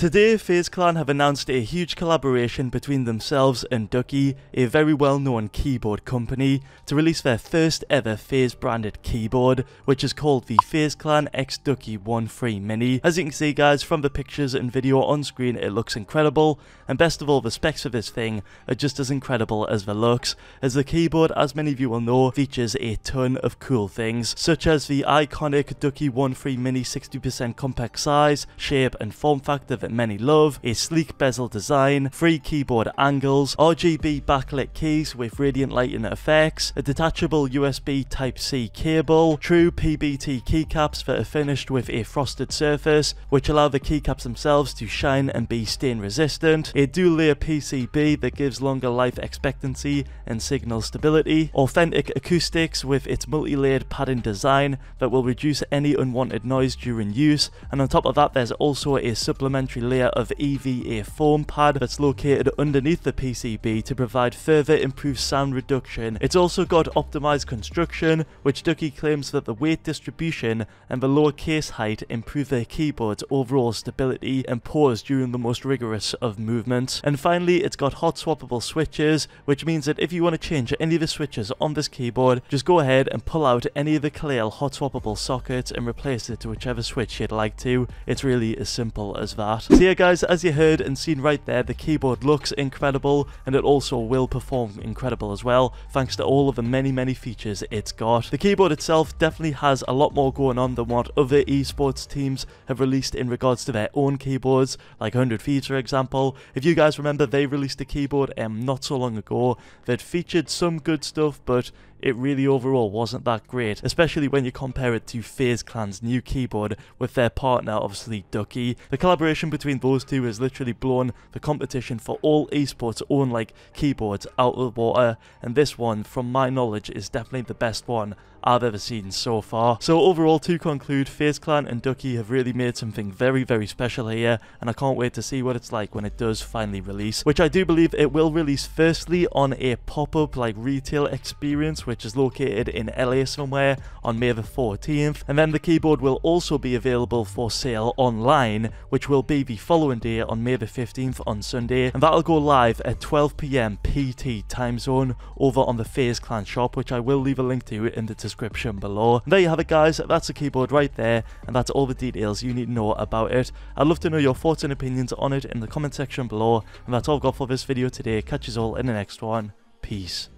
Today, FaZe Clan have announced a huge collaboration between themselves and Ducky, a very well known keyboard company, to release their first ever FaZe branded keyboard, which is called the FaZe Clan X Ducky 1-3 Mini. As you can see guys from the pictures and video on screen it looks incredible, and best of all the specs of this thing are just as incredible as the looks, as the keyboard as many of you will know features a ton of cool things, such as the iconic Ducky 1-3 Mini 60% compact size, shape and form factor that many love, a sleek bezel design, free keyboard angles, RGB backlit keys with radiant lighting effects, a detachable USB Type-C cable, true PBT keycaps that are finished with a frosted surface, which allow the keycaps themselves to shine and be stain resistant, a dual layer PCB that gives longer life expectancy and signal stability, authentic acoustics with its multi-layered padding design that will reduce any unwanted noise during use, and on top of that there's also a supplementary layer of EVA foam pad that's located underneath the PCB to provide further improved sound reduction. It's also got optimized construction, which Ducky claims that the weight distribution and the lower case height improve their keyboard's overall stability and pause during the most rigorous of movements. And finally, it's got hot swappable switches, which means that if you want to change any of the switches on this keyboard, just go ahead and pull out any of the Kailh hot swappable sockets and replace it to whichever switch you'd like to. It's really as simple as that. So yeah guys, as you heard and seen right there, the keyboard looks incredible and it also will perform incredible as well, thanks to all of the many many features it's got. The keyboard itself definitely has a lot more going on than what other esports teams have released in regards to their own keyboards, like 100 Thieves for example. If you guys remember, they released a keyboard um, not so long ago that featured some good stuff, but it really overall wasn't that great, especially when you compare it to FaZe Clan's new keyboard with their partner, obviously Ducky. The collaboration between those two has literally blown the competition for all esports own like keyboards out of the water, and this one, from my knowledge, is definitely the best one I've ever seen so far. So overall, to conclude, FaZe Clan and Ducky have really made something very, very special here, and I can't wait to see what it's like when it does finally release, which I do believe it will release firstly on a pop-up like retail experience, which is located in LA somewhere on May the 14th, and then the keyboard will also be available for sale online, which will be the following day on May the 15th on Sunday, and that'll go live at 12pm PT time zone over on the FaZe Clan shop, which I will leave a link to in the description below. And there you have it guys, that's the keyboard right there, and that's all the details you need to know about it. I'd love to know your thoughts and opinions on it in the comment section below, and that's all I've got for this video today. Catch you all in the next one. Peace.